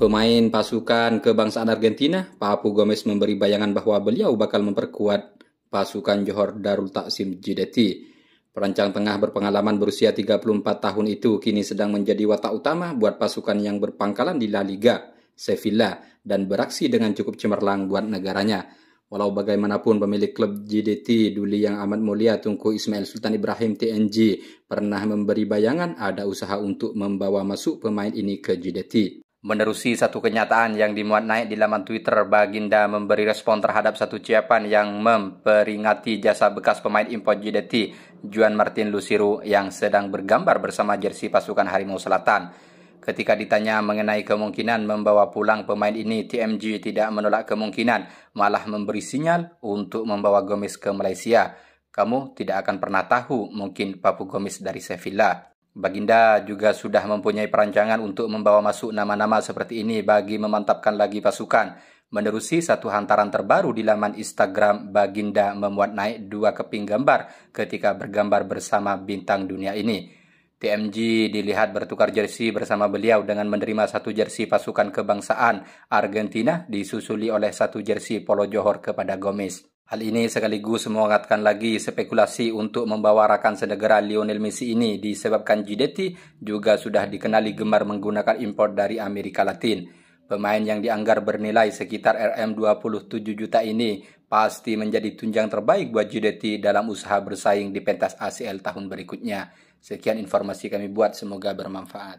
Pemain pasukan kebangsaan Argentina, Papu Gomez memberi bayangan bahwa beliau bakal memperkuat pasukan Johor Darul Taksim JDT. Perancang tengah berpengalaman berusia 34 tahun itu kini sedang menjadi watak utama buat pasukan yang berpangkalan di La Liga, Sevilla, dan beraksi dengan cukup cemerlang buat negaranya. Walau bagaimanapun pemilik klub JDT Duli yang amat mulia Tunku Ismail Sultan Ibrahim TNG pernah memberi bayangan ada usaha untuk membawa masuk pemain ini ke JDT. Menerusi satu kenyataan yang dimuat naik di laman Twitter, Baginda memberi respon terhadap satu ucapan yang memperingati jasa bekas pemain impor JDT, Juan Martin Lusiru, yang sedang bergambar bersama jersey pasukan Harimau Selatan. Ketika ditanya mengenai kemungkinan membawa pulang pemain ini, TMG tidak menolak kemungkinan, malah memberi sinyal untuk membawa Gomez ke Malaysia. Kamu tidak akan pernah tahu mungkin Papu Gomez dari Sevilla. Baginda juga sudah mempunyai perancangan untuk membawa masuk nama-nama seperti ini bagi memantapkan lagi pasukan. Menerusi satu hantaran terbaru di laman Instagram, Baginda memuat naik dua keping gambar ketika bergambar bersama bintang dunia ini. TMG dilihat bertukar jersey bersama beliau dengan menerima satu jersey pasukan kebangsaan Argentina disusuli oleh satu jersey Polo Johor kepada Gomez. Hal ini sekaligus menguatkan lagi spekulasi untuk membawa rakan senegara Lionel Messi ini disebabkan JDT juga sudah dikenali gemar menggunakan impor dari Amerika Latin. Pemain yang dianggar bernilai sekitar RM27 juta ini pasti menjadi tunjang terbaik buat JDT dalam usaha bersaing di pentas ACL tahun berikutnya. Sekian informasi kami buat, semoga bermanfaat.